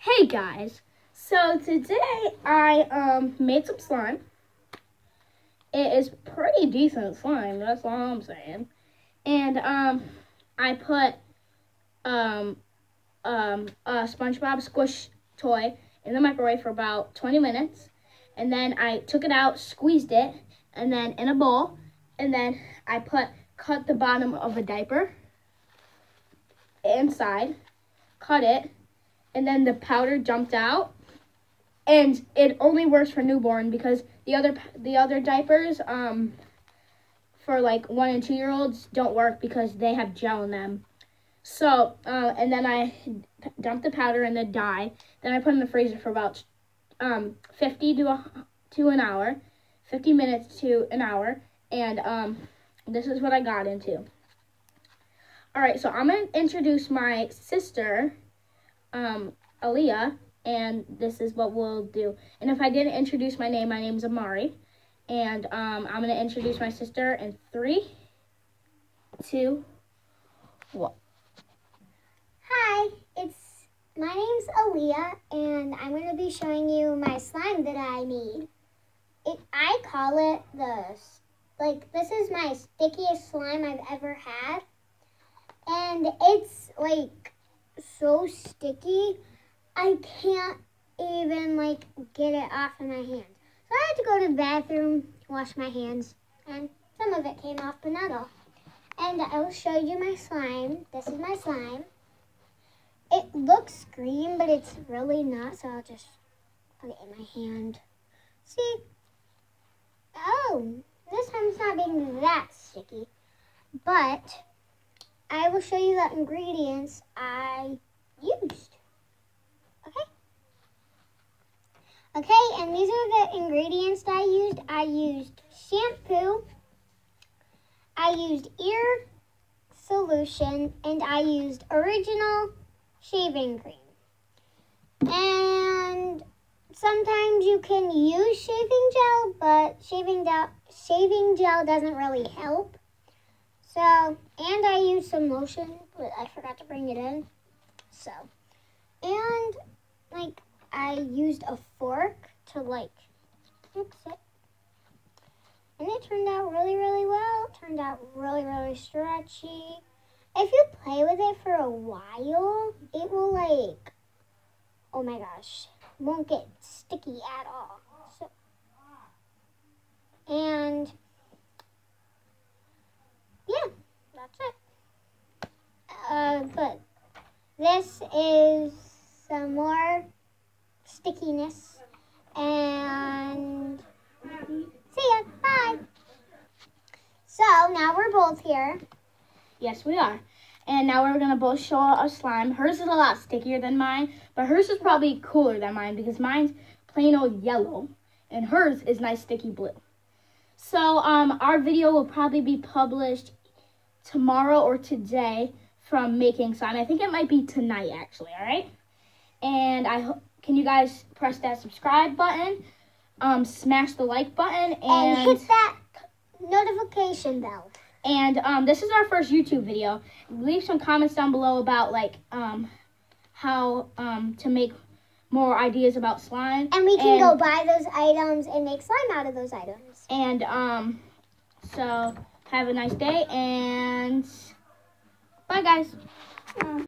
Hey guys, so today I um made some slime. It is pretty decent slime, that's all I'm saying. And um I put um um a SpongeBob squish toy in the microwave for about 20 minutes. And then I took it out, squeezed it, and then in a bowl, and then I put cut the bottom of a diaper inside, cut it, and then the powder jumped out. And it only works for newborn because the other the other diapers um for like one and two year olds don't work because they have gel in them. So uh, and then I dumped the powder in the dye. Then I put in the freezer for about um 50 to a, to an hour, 50 minutes to an hour, and um this is what I got into. All right, so I'm gonna introduce my sister um, Aaliyah, and this is what we'll do. And if I didn't introduce my name, my name's Amari. And um, I'm going to introduce my sister in three, two, one. Hi, it's my name's Aaliyah, and I'm going to be showing you my slime that I made. It, I call it the, like, this is my stickiest slime I've ever had. And it's, like, so sticky, I can't even like get it off of my hands. So I had to go to the bathroom, wash my hands, and some of it came off, but not all. And I will show you my slime. This is my slime. It looks green, but it's really not, so I'll just put it in my hand. See? Oh, this time it's not being that sticky. But I will show you the ingredients I used. Okay? Okay, and these are the ingredients I used. I used shampoo, I used ear solution, and I used original shaving cream. And sometimes you can use shaving gel, but shaving gel, shaving gel doesn't really help. So, and I used some lotion, but I forgot to bring it in. So, and like I used a fork to like mix it. And it turned out really, really well. It turned out really, really stretchy. If you play with it for a while, it will like, oh my gosh, won't get sticky at all. So, and yeah, that's it. Uh, but this is some more stickiness. And see ya. Bye. So now we're both here. Yes, we are. And now we're going to both show our slime. Hers is a lot stickier than mine, but hers is probably cooler than mine because mine's plain old yellow, and hers is nice sticky blue. So um, our video will probably be published tomorrow or today from making slime. I think it might be tonight, actually, all right? And I hope, can you guys press that subscribe button, um, smash the like button, and, and hit that notification bell. And um, this is our first YouTube video. Leave some comments down below about like um, how um, to make more ideas about slime. And we can and, go buy those items and make slime out of those items. And um, so have a nice day and bye guys. Mm.